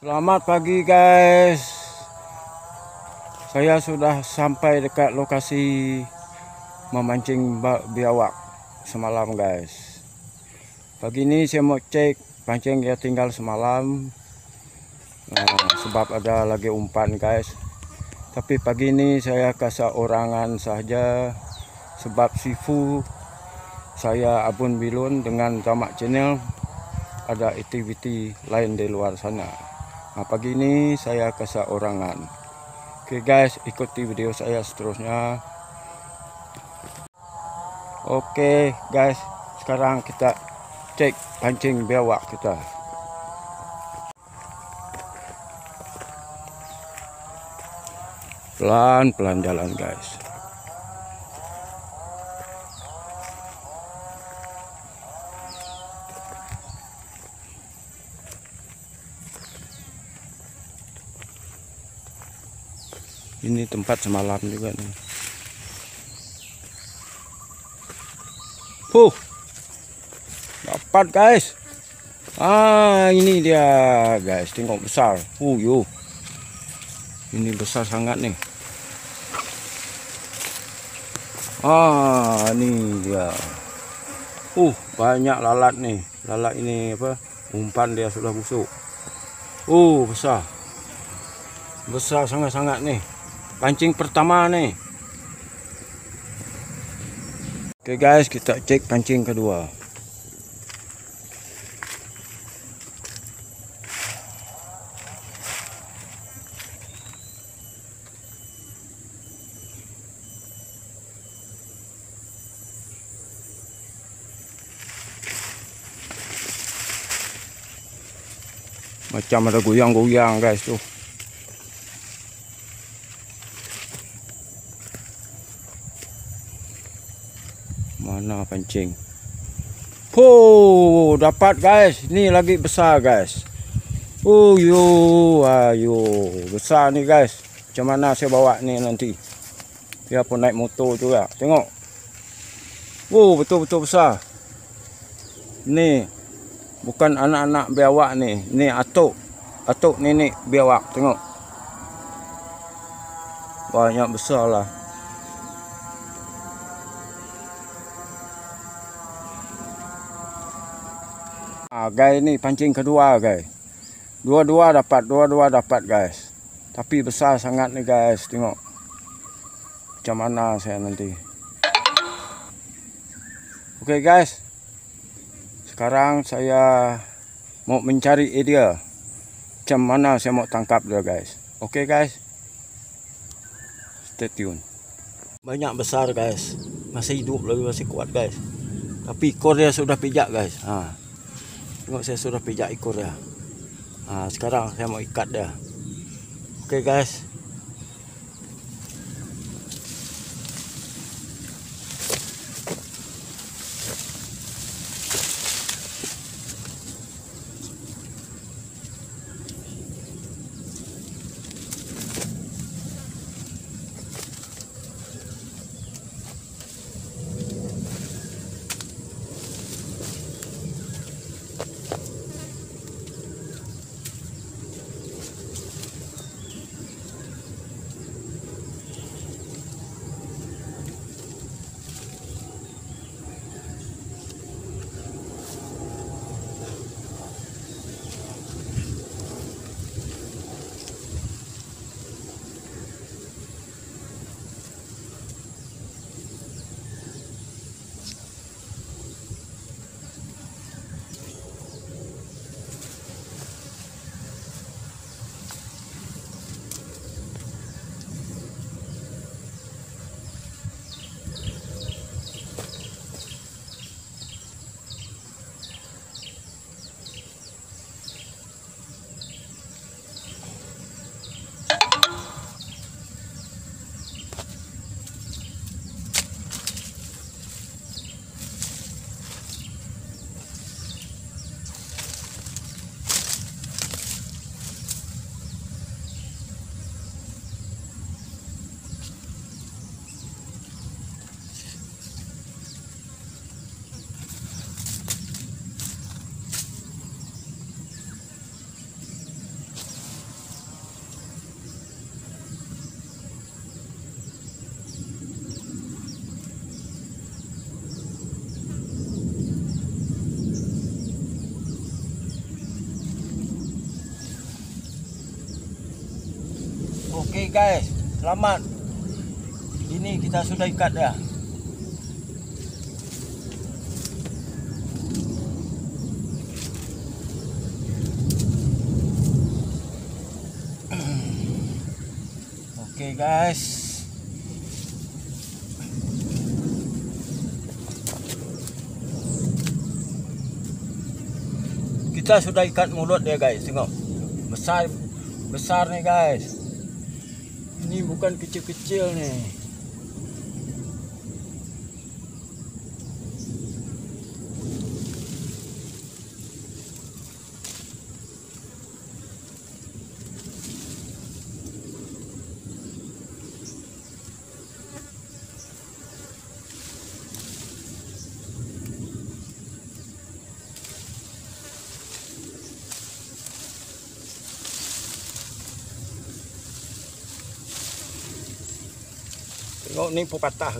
Selamat pagi guys. Saya sudah sampai dekat lokasi memancing biawak semalam guys. Pagi ini saya mau cek pancing dia tinggal semalam. Nah, sebab ada lagi umpan guys. Tapi pagi ini saya kasih orangan saja sebab sifu saya Abun Bilun dengan Tamak Channel ada aktiviti lain di luar sana. Nah, pagi ini saya kasih orangan. Oke guys, ikuti video saya seterusnya. Oke guys, sekarang kita cek pancing biawak kita. Pelan-pelan jalan guys. Ini tempat semalam juga nih. Huh. Dapat guys. Ah, ini dia guys. Tengok besar. Uh, yo. Ini besar sangat nih. Ah, ini dia. Uh, banyak lalat nih. Lalat ini apa? Umpan dia sudah busuk. Uh, besar. Besar sangat-sangat nih pancing pertama nih oke guys kita cek pancing kedua. Macam ada goyang-goyang guys tuh Mana pancing? Oh, dapat guys. Ini lagi besar guys. Oh, yo, ayo. Besar nih guys. Macam mana saya bawa nih nanti? Dia pun naik motor juga. Tengok. Oh, betul-betul besar. Nih. Bukan anak-anak biawak nih. Nih atuk. Atuk nenek biawak. Tengok. Banyak besar lah. Guys ni pancing kedua guys. Dua-dua dapat, dua-dua dapat guys. Tapi besar sangat ni guys, tengok. Macam mana saya nanti. Okey guys. Sekarang saya mau mencari idea macam mana saya mau tangkap dia guys. Okey guys. Stay tune. Banyak besar guys. Masih hidup lagi masih kuat guys. Tapi ekor dia sudah pijak guys. Ha. Tengok saya sudah pijak ekor dia. Ha, sekarang saya mau ikat dia. Okey guys. Guys, selamat. Ini kita sudah ikat ya. Oke guys. Kita sudah ikat mulut ya guys, tengok. Besar besar nih guys. Ini bukan kecil-kecil nih. Tengok ni pun patah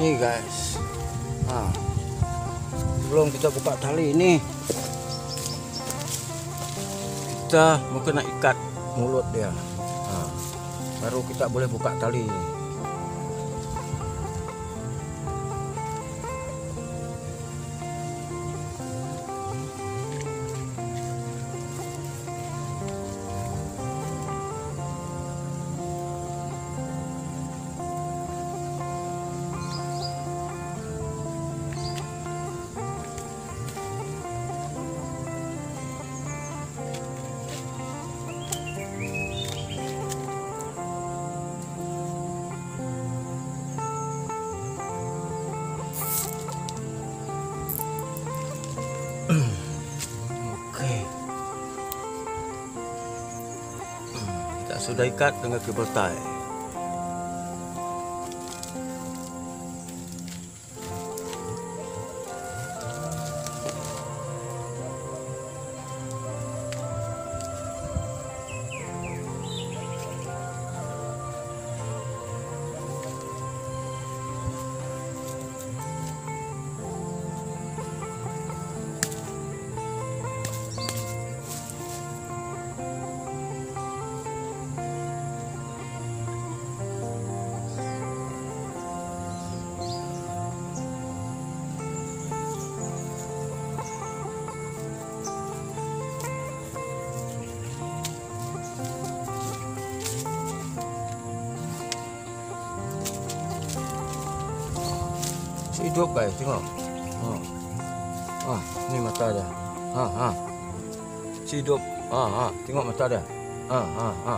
Nih guys. Nah, belum kita buka tali ini. Kita mau kena ikat mulut dia. Nah, baru kita boleh buka tali. Sudah ikat dengan tie. hidup guys. Tengok. Ha ha ni mata dia. Ha ha si hidup. Ha ha tengok mata dia. Ha ha ha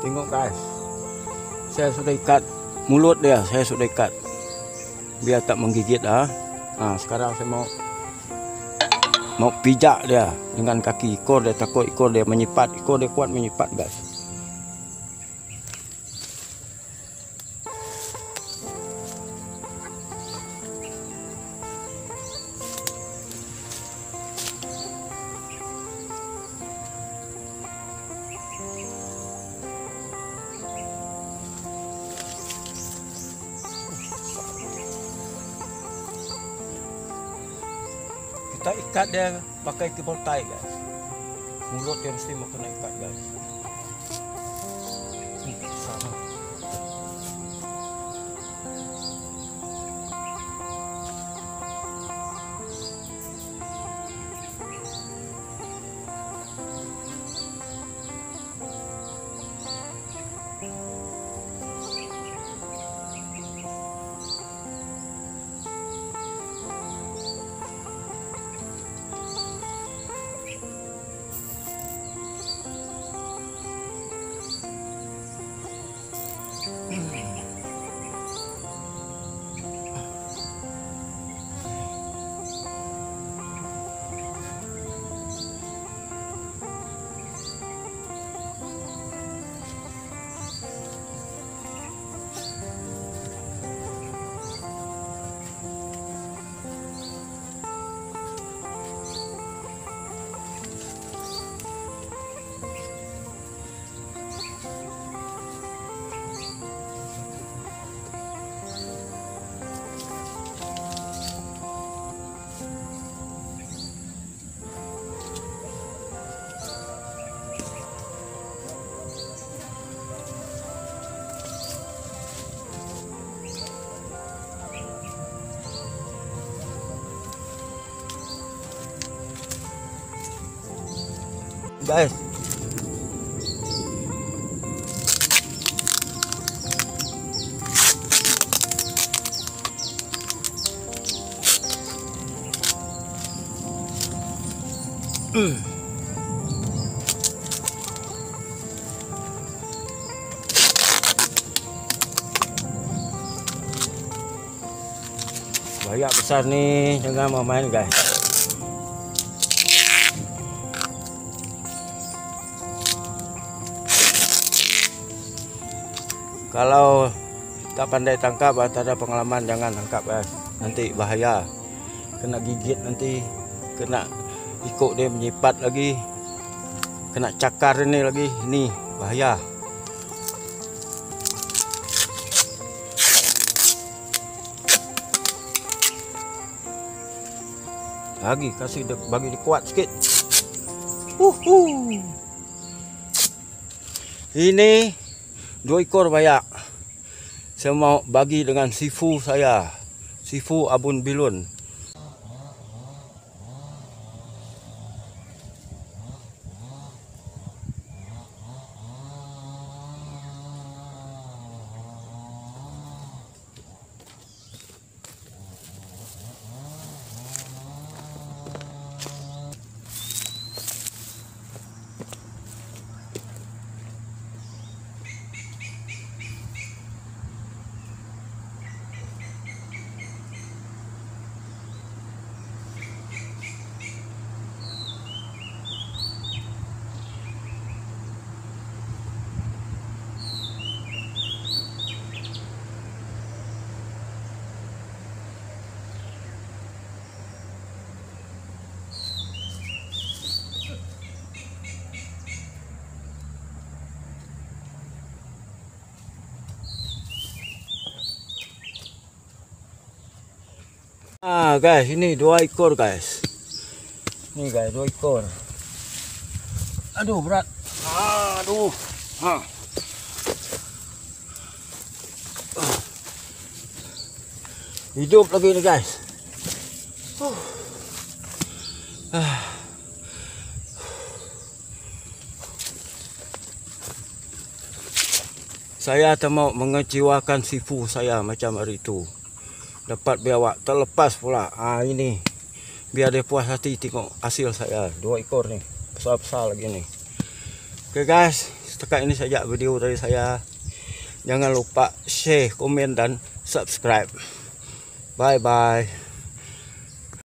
Tengok guys. Saya sudah ikat mulut dia, saya sudah ikat. Biar tak menggigit ah. Nah, sekarang saya mau mau pijak dia dengan kaki ekor dia takut ekor dia menyipat, ekor dia kuat menyipat guys. Pakai kebal tai guys. Mulut dia mesti mau ikat guys. Guys. Besar nih, jangan mau main guys. Kalau tak pandai tangkap atau ada pengalaman jangan tangkap guys. Nanti bahaya. Kena gigit nanti kena ikut dia menyipat lagi. Kena cakar ini lagi. Ini bahaya. Lagi kasih dia bagi dia kuat sikit. Uhu. Ini dua ekor bayak. Saya mau bagi dengan sifu saya. Sifu Abun Bilun. Nah guys, ini dua ekor guys. Ini guys, dua ekor. Aduh berat. Aduh. Hah. Hidup lagi nih guys. Uh. Ah. Saya tak mau mengecewakan sifu saya macam hari itu. Dapat biawak terlepas pula. Ah ini. Biar dia puas hati tengok hasil saya. Dua ekor nih. Besar-besar lagi nih. Oke guys, setakat ini saja video dari saya. Jangan lupa share, komen dan subscribe. Bye bye.